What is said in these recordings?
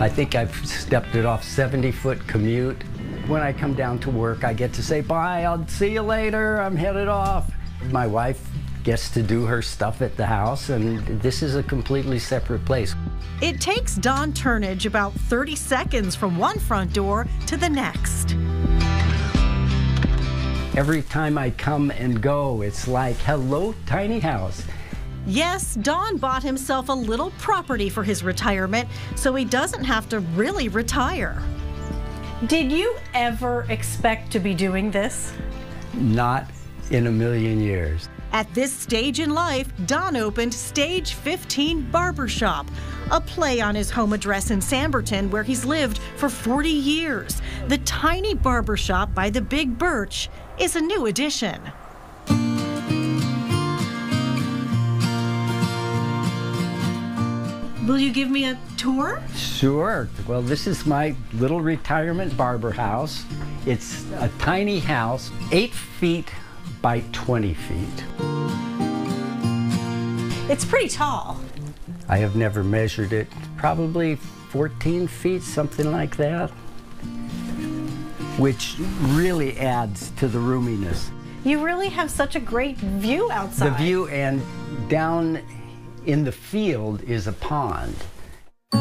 I think I've stepped it off 70 foot commute. When I come down to work, I get to say, bye, I'll see you later, I'm headed off. My wife gets to do her stuff at the house, and this is a completely separate place. It takes Don Turnage about 30 seconds from one front door to the next. Every time I come and go, it's like, hello, tiny house. Yes, Don bought himself a little property for his retirement, so he doesn't have to really retire. Did you ever expect to be doing this? Not in a million years. At this stage in life, Don opened Stage 15 Barbershop, a play on his home address in Sanbornton where he's lived for 40 years. The tiny barbershop by the Big Birch is a new addition. Will you give me a tour? Sure. Well, this is my little retirement barber house. It's a tiny house, eight feet by 20 feet. It's pretty tall. I have never measured it. Probably 14 feet, something like that. Which really adds to the roominess. You really have such a great view outside. The view and down in the field is a pond. Hey,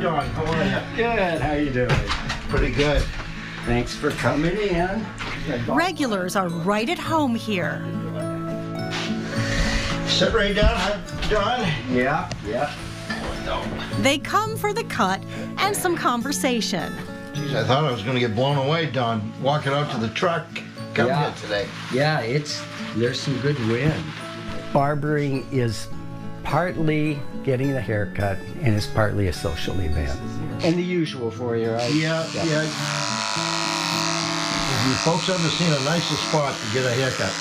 Don, how are you? Good, how you doing? Pretty good. Thanks for coming in. Regulars are right at home here. Sit right down, hi, Don. Yeah, yeah. They come for the cut and some conversation. Geez, I thought I was going to get blown away, Don, walking out to the truck. Come Yeah. here today. Yeah, it's there's some good wind. Barbering is partly getting the haircut and it's partly a social event. And the usual for you, right? Yeah, yeah. Have you folks ever seen a nicer spot to get a haircut?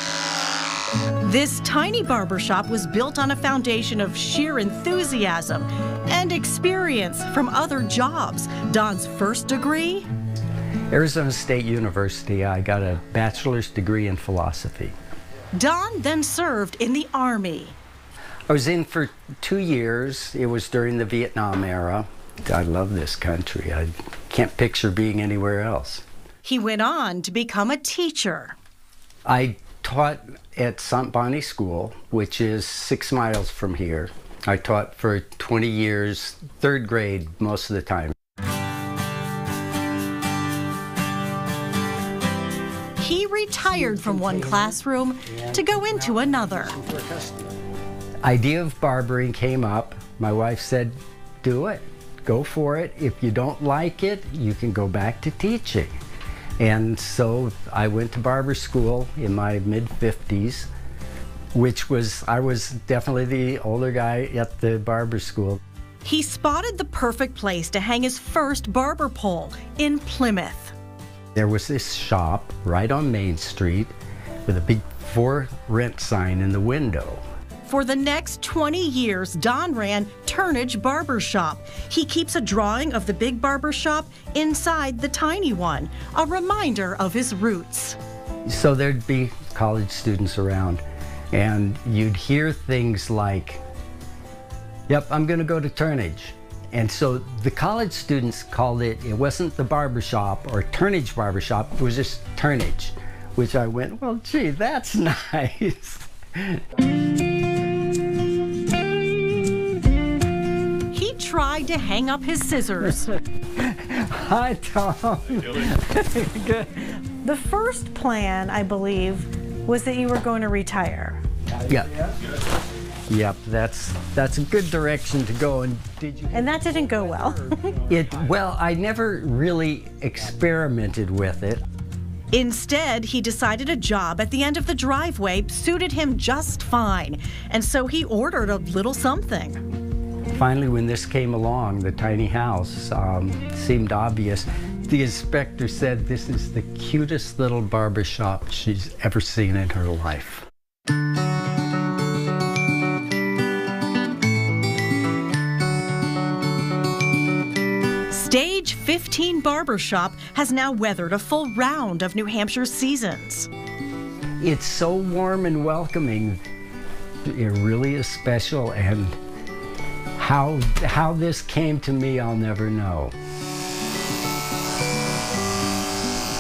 This tiny barbershop was built on a foundation of sheer enthusiasm and experience from other jobs. Don's first degree, Arizona State University, I got a bachelor's degree in philosophy. Don then served in the Army. I was in for two years. It was during the Vietnam era. I love this country. I can't picture being anywhere else. He went on to become a teacher. I taught at Sant Bani School, which is six miles from here. I taught for 20 years, third grade most of the time. Retired from one classroom to go into another. Idea of barbering came up. My wife said, do it, go for it. If you don't like it, you can go back to teaching. And so I went to barber school in my mid 50s, which was, I was definitely the older guy at the barber school. He spotted the perfect place to hang his first barber pole in Plymouth. There was this shop right on Main Street with a big for rent sign in the window. For the next 20 years, Don ran Turnage Barber Shop. He keeps a drawing of the big barber shop inside the tiny one, a reminder of his roots. So there'd be college students around, and you'd hear things like, Yep, I'm going to go to Turnage. And so the college students called it, it wasn't the barber shop or Turnage Barber Shop, it was just Turnage, which I went, Well, gee, that's nice. He tried to hang up his scissors. Hi, Tom. Good. The first plan, I believe, was that you were going to retire. Yep. Yep, that's that's a good direction to go. And did you? And that didn't go well. It well, I never really experimented with it. Instead, he decided a job at the end of the driveway suited him just fine, and so he ordered a little something. Finally, when this came along, the tiny house um, seemed obvious. The inspector said this is the cutest little barber shop she's ever seen in her life. Stage 15 Barbershop has now weathered a full round of New Hampshire's seasons. It's so warm and welcoming. It really is special, and How, how this came to me, I'll never know.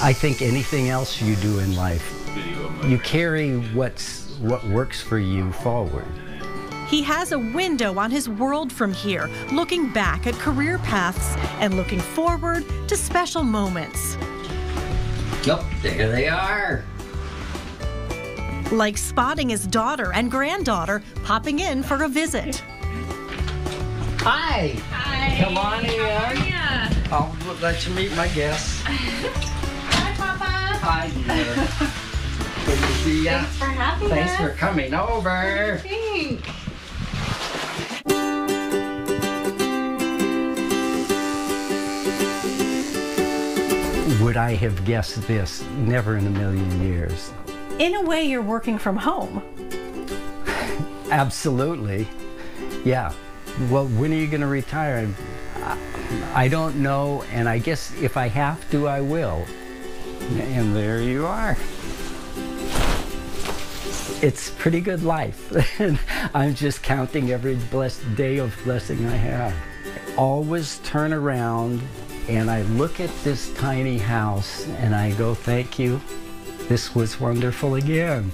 I think anything else you do in life, you carry what's, what works for you forward. He has a window on his world from here, looking back at career paths and looking forward to special moments. Yep, there they are. Like spotting his daughter and granddaughter popping in for a visit. Hi. Hi. Come on in. How are ya? I'll let you meet my guests. Hi, Papa. Hi, dear. Good to see ya. Thanks for having Thanks us. for coming over. Thanks. Would I have guessed this? Never in a million years. In a way, you're working from home. Absolutely. Yeah. Well, when are you going to retire? I, I don't know, and I guess if I have to, I will. And there you are. It's pretty good life. I'm just counting every blessed day of blessing I have. Always turn around and I look at this tiny house and I go, thank you. This was wonderful again.